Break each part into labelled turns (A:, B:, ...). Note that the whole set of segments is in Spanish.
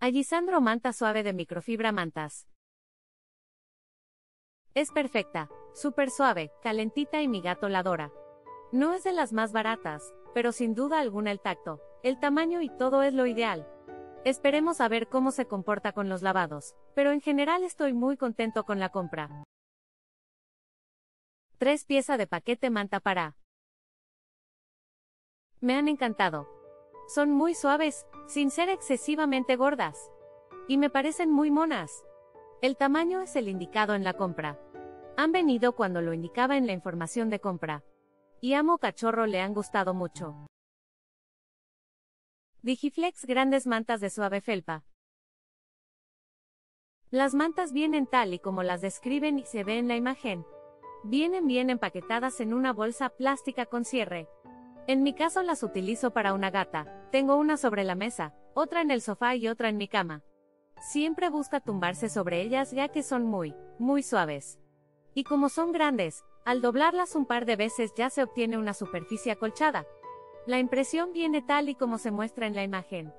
A: Allisandro Manta Suave de Microfibra Mantas. Es perfecta, súper suave, calentita y mi gato la adora. No es de las más baratas, pero sin duda alguna el tacto, el tamaño y todo es lo ideal. Esperemos a ver cómo se comporta con los lavados, pero en general estoy muy contento con la compra. 3 piezas de paquete manta para. Me han encantado. Son muy suaves, sin ser excesivamente gordas. Y me parecen muy monas. El tamaño es el indicado en la compra. Han venido cuando lo indicaba en la información de compra. Y amo cachorro le han gustado mucho. Digiflex grandes mantas de suave felpa. Las mantas vienen tal y como las describen y se ve en la imagen. Vienen bien empaquetadas en una bolsa plástica con cierre. En mi caso las utilizo para una gata, tengo una sobre la mesa, otra en el sofá y otra en mi cama. Siempre busca tumbarse sobre ellas ya que son muy, muy suaves. Y como son grandes, al doblarlas un par de veces ya se obtiene una superficie acolchada. La impresión viene tal y como se muestra en la imagen.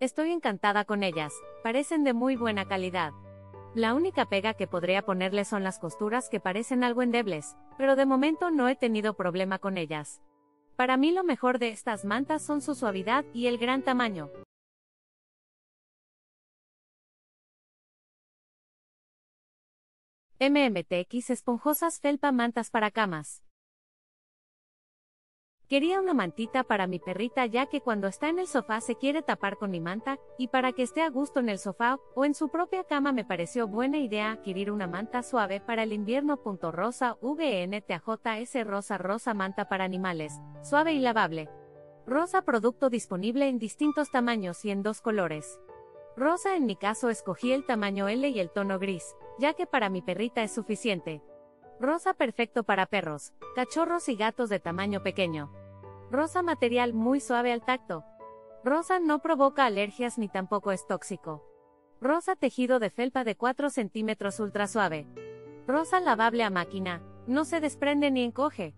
A: Estoy encantada con ellas, parecen de muy buena calidad. La única pega que podría ponerle son las costuras que parecen algo endebles, pero de momento no he tenido problema con ellas. Para mí lo mejor de estas mantas son su suavidad y el gran tamaño. MMTX Esponjosas Felpa Mantas para Camas. Quería una mantita para mi perrita ya que cuando está en el sofá se quiere tapar con mi manta, y para que esté a gusto en el sofá o en su propia cama me pareció buena idea adquirir una manta suave para el invierno. Rosa VNTAJS Rosa Rosa Manta para animales, suave y lavable. Rosa producto disponible en distintos tamaños y en dos colores. Rosa en mi caso escogí el tamaño L y el tono gris, ya que para mi perrita es suficiente. Rosa perfecto para perros, cachorros y gatos de tamaño pequeño. Rosa material muy suave al tacto. Rosa no provoca alergias ni tampoco es tóxico. Rosa tejido de felpa de 4 centímetros ultra suave. Rosa lavable a máquina, no se desprende ni encoge.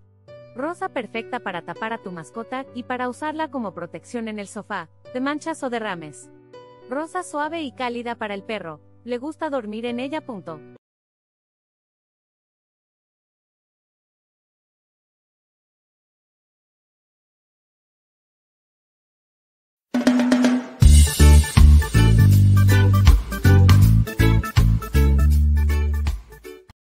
A: Rosa perfecta para tapar a tu mascota y para usarla como protección en el sofá, de manchas o derrames. Rosa suave y cálida para el perro, le gusta dormir en ella. Punto.